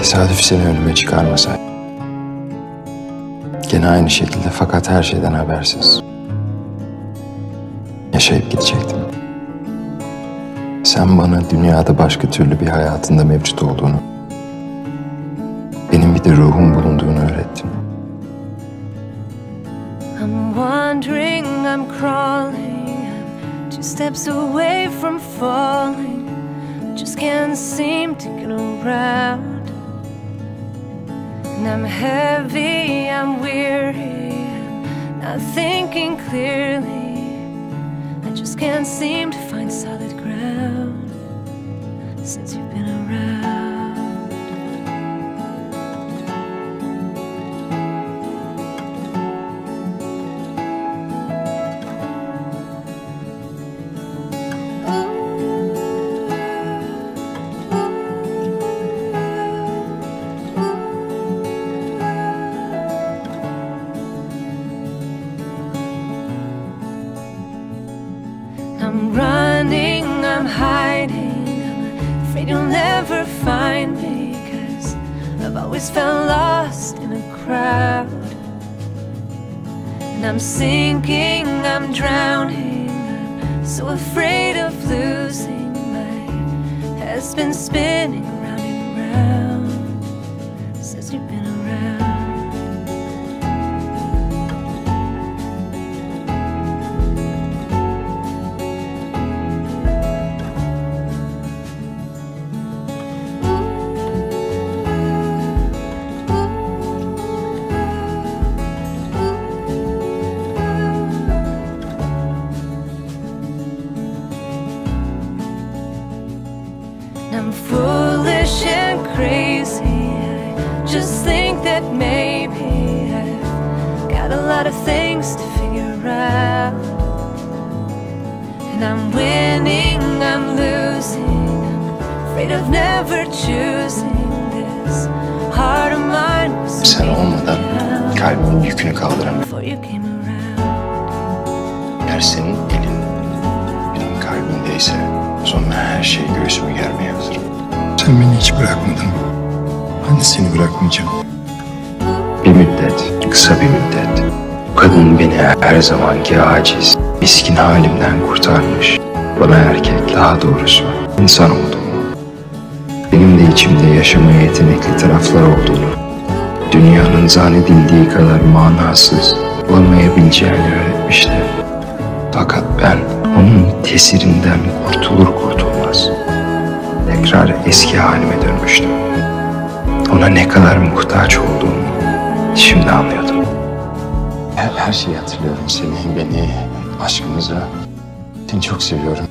Tesadüf seni önüme çıkarmasaydı. Gene aynı şekilde fakat her şeyden habersiz. Yaşayıp gidecektim. Sen bana dünyada başka türlü bir hayatında mevcut olduğunu, benim bir de ruhum bulunduğunu öğrettin. I'm wandering, I'm crawling, two steps away from falling. Just can't seem to get around. And I'm heavy, I'm weary, not thinking clearly. I just can't seem to find solid ground I'm running, I'm hiding. Afraid you'll never find me. Cause I've always felt lost in a crowd. And I'm sinking, I'm drowning. I'm so afraid of losing. My head's been spinning round and round since you've been around. I'm foolish and crazy. I just think that maybe I've got a lot of things to figure out. And I'm winning, I'm losing. I'm afraid of never choosing this heart of mine. was Sen olmadan down kalbimin yükünü kaldıramam. Before you came around. Eğer senin zaman her şey göğsüme germeye hazırım. Sen beni hiç bırakmadın. Ben de seni bırakmayacağım. Bir müddet, kısa bir müddet. Bu kadın beni her zamanki aciz, miskin halimden kurtarmış. Bana erkek, daha doğrusu insan olduğumu, benim de içimde yaşamaya yetenekli taraflar olduğunu, dünyanın zannedildiği kadar manasız olamayabileceğini öğretmişti. Fakat ben tesirinden kurtulur kurtulmaz tekrar eski halime dönmüştüm. Ona ne kadar muhtaç olduğumu şimdi anlıyordum. Her, her şeyi hatırlıyorum. Seni, beni, aşkımızı. Seni çok seviyorum.